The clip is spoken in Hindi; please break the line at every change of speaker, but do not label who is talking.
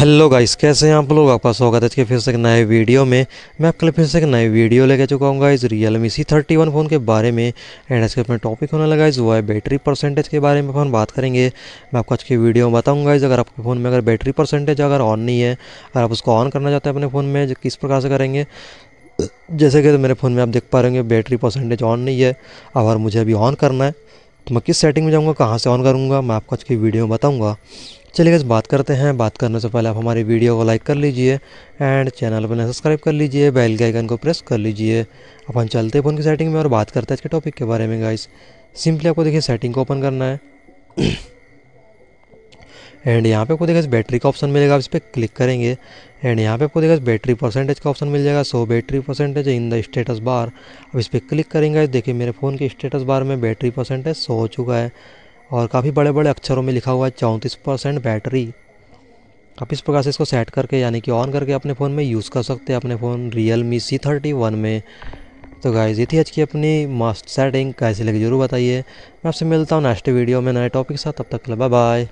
हेलो गाइस कैसे हैं आप लोग? आपका स्वागत है आज के फिर से एक नए वीडियो में। मैं आपके लिए फिर से एक नए वीडियो लेके चुका हूँ guys Realme C thirty one phone के बारे में। एंड इसके अपने टॉपिक होने लगा इस वो है बैटरी परसेंटेज के बारे में अपन बात करेंगे। मैं आपको आज की वीडियो में बताऊँगा इस अगर आपके फ़ोन में अगर बैटरी परसेंटेज अगर ऑन नहीं है, अगर आप उसको ऑन करना चाहते हैं अपने फ़ोन में किस प्रकार से करेंगे? जैसे कि मेरे फ़ोन में आप देख पा रहे होंगे बैटरी परसेंटेज ऑन नहीं है। अगर मुझे अभी ऑन करना है तो मैं किस सेटिंग में जाऊँगा, कहाँ से ऑन करूँगा, मैं आपको आज की वीडियो में बताऊँगा। चलिए बस बात करते हैं। बात करने से पहले आप हमारी वीडियो को लाइक कर लीजिए एंड चैनल पर सब्सक्राइब कर लीजिए बेल के आइकन को प्रेस कर लीजिए। अपन चलते हैं फ़ोन की सेटिंग में और बात करते हैं इसके टॉपिक के बारे में गाइस सिंपली आपको देखिए सेटिंग को ओपन करना है। एंड यहाँ पे आपको देखिए बैटरी का ऑप्शन मिलेगा, आप इस पर क्लिक करेंगे। एंड यहाँ पे आपको देखिए बैटरी परसेंटेज का ऑप्शन मिल जाएगा। So battery percentage in the status bar अब इस पर क्लिक करेंगे। देखिए मेरे फ़ोन के स्टेटस बार में बैटरी परसेंटेज सो हो चुका है। और काफ़ी बड़े बड़े अक्षरों में लिखा हुआ है, चौंतीस परसेंट बैटरी आप इस प्रकार से इसको सेट करके, यानी कि ऑन करके अपने फ़ोन में यूज़ कर सकते हैं। अपने phone Realme C thirty one में। तो गाइस, ये थी आज की अपनी मस्त सेटिंग कैसे लगी ज़रूर बताइए। मैं आपसे मिलता हूँ नेक्स्ट वीडियो में नए टॉपिक के साथ। तब तक बाय बाय